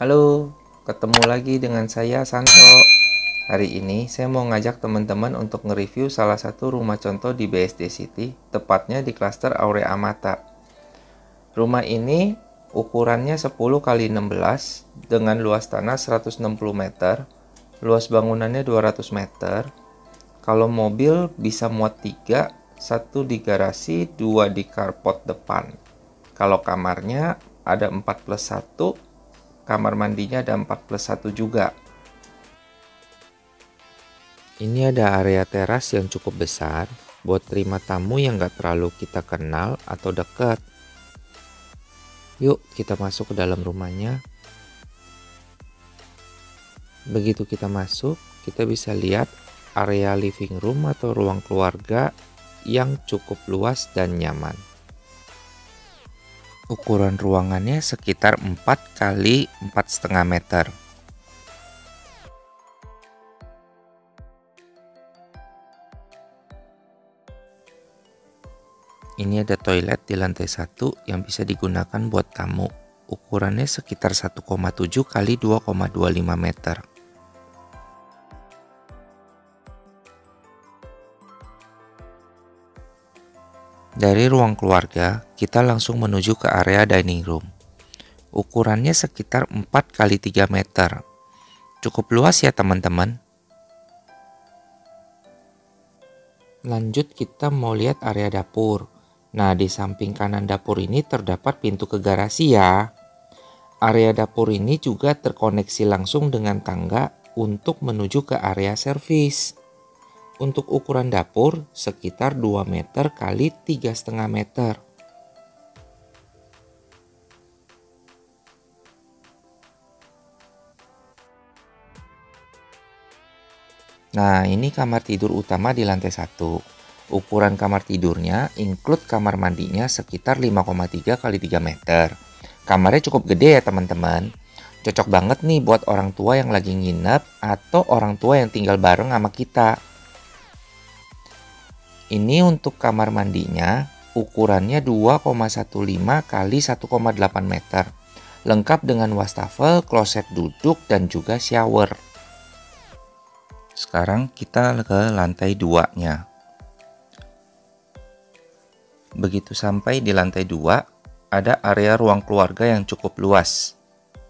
Halo, ketemu lagi dengan saya Santo. Hari ini saya mau ngajak teman-teman untuk nge-review salah satu rumah contoh di BSD City, tepatnya di klaster Aurea Amata. Rumah ini ukurannya 10 x 16 dengan luas tanah 160 meter, luas bangunannya 200 meter. Kalau mobil bisa muat 3, satu di garasi, dua di carport depan. Kalau kamarnya ada 4 plus 1, kamar mandinya ada 4 plus 1 juga. Ini ada area teras yang cukup besar buat terima tamu yang gak terlalu kita kenal atau dekat. Yuk kita masuk ke dalam rumahnya. Begitu kita masuk, kita bisa lihat area living room atau ruang keluarga yang cukup luas dan nyaman. Ukuran ruangannya sekitar 4 kali 4,5 meter. Ini ada toilet di lantai satu yang bisa digunakan buat tamu. Ukurannya sekitar 1,7 kali 2,25 meter. Dari ruang keluarga, kita langsung menuju ke area dining room. Ukurannya sekitar 4 kali 3 meter. Cukup luas ya teman-teman. Lanjut kita mau lihat area dapur. Nah, di samping kanan dapur ini terdapat pintu ke garasi ya. Area dapur ini juga terkoneksi langsung dengan tangga untuk menuju ke area servis. Untuk ukuran dapur sekitar 2 meter kali 3,5 meter. Nah, ini kamar tidur utama di lantai satu. Ukuran kamar tidurnya include kamar mandinya sekitar 5,3 kali 3 meter. Kamarnya cukup gede ya teman-teman. Cocok banget nih buat orang tua yang lagi nginep atau orang tua yang tinggal bareng sama kita. Ini untuk kamar mandinya, ukurannya 2,15 kali 1,8 meter. Lengkap dengan wastafel, kloset duduk, dan juga shower. Sekarang kita ke lantai 2-nya. Begitu sampai di lantai 2, ada area ruang keluarga yang cukup luas.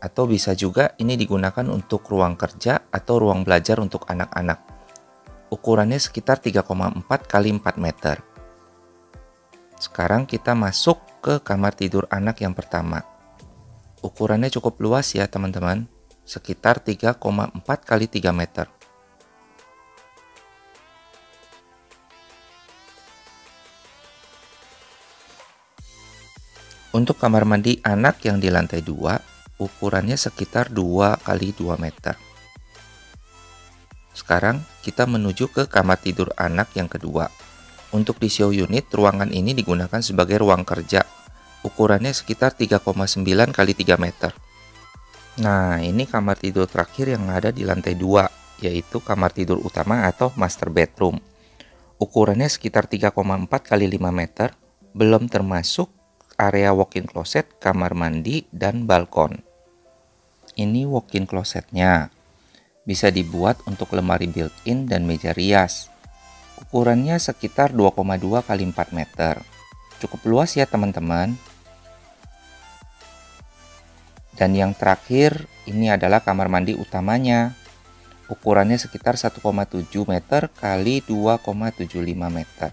Atau bisa juga ini digunakan untuk ruang kerja atau ruang belajar untuk anak-anak. Ukurannya sekitar 3,4 kali 4 meter. Sekarang kita masuk ke kamar tidur anak yang pertama. Ukurannya cukup luas ya teman-teman, sekitar 3,4 kali 3 meter. Untuk kamar mandi anak yang di lantai 2, ukurannya sekitar 2 kali 2 meter. Sekarang kita menuju ke kamar tidur anak yang kedua. Untuk di show unit, ruangan ini digunakan sebagai ruang kerja. Ukurannya sekitar 3,9 kali 3 meter. Nah, ini kamar tidur terakhir yang ada di lantai 2, yaitu kamar tidur utama atau master bedroom. Ukurannya sekitar 3,4 kali 5 meter, belum termasuk area walk-in closet, kamar mandi, dan balkon. Ini walk-in closetnya bisa dibuat untuk lemari built-in dan meja rias. Ukurannya sekitar 2,2 kali 4 meter. Cukup luas ya teman-teman. Dan yang terakhir, ini adalah kamar mandi utamanya. Ukurannya sekitar 1,7 meter kali 2,75 meter.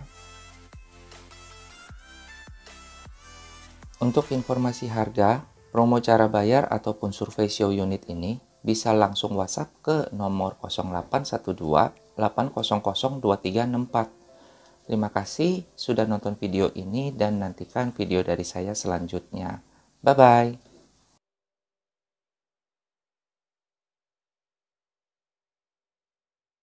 Untuk informasi harga, promo cara bayar ataupun survei show unit ini bisa langsung WhatsApp ke nomor 0812 800 2364. Terima kasih sudah nonton video ini dan nantikan video dari saya selanjutnya. Bye bye.